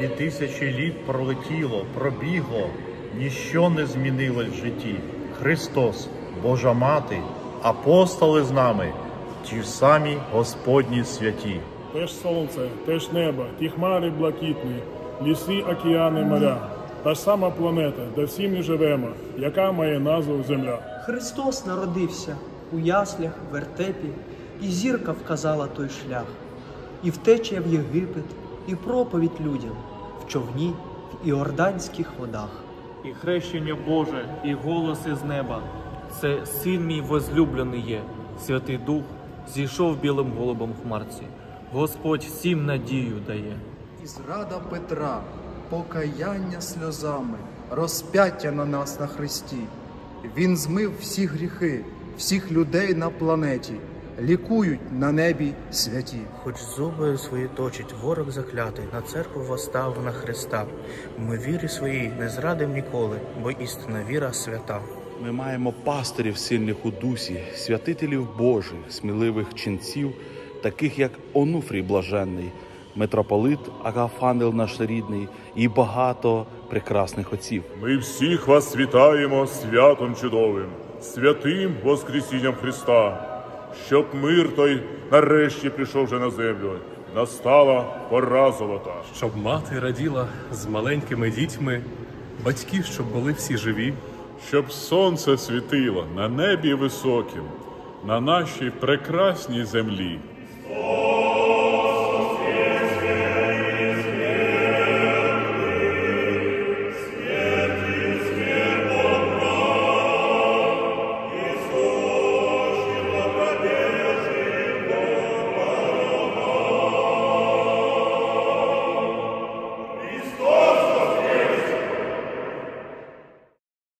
Дві тисячі літ пролетіло, пробігло, ніщо не змінилось в житті. Христос, Божа Мати, апостоли з нами, ті самі Господні святі. Теж сонце, теж небо, ті хмари блакитні, ліси, океани, моря. Та ж сама планета, де всі ми живемо, яка має назву Земля. Христос народився у яслях, вертепі, і зірка вказала той шлях, і втеча в Єгипет, і проповідь людям в човні в іорданських водах. І хрещення Боже, і голос із неба. Це син мій возлюблений є, Святий Дух зійшов білим голубом в хмарці. Господь всім надію дає. І зрада Петра, покаяння сльозами, розп'яття на нас на Христі. Він змив всі гріхи, всіх людей на планеті, лікують на небі святі. Хоч зуби свої точить ворог заклятий, на церкву восстав на Христа. Ми вірі своїй не зрадим ніколи, бо істинна віра свята. Ми маємо пастирів сильних у дусі, святителів Божих, сміливих ченців, таких як Онуфрій Блаженний, митрополит Агафанел наш рідний і багато прекрасних отців. Ми всіх вас вітаємо святом чудовим, святим Воскресінням Христа, щоб мир той нарешті прийшов вже на землю. Настала пора золота. щоб мати раділа з маленькими дітьми, батьки, щоб були всі живі, Щоб сонце світило на небі високим, на нашій прекрасній землі.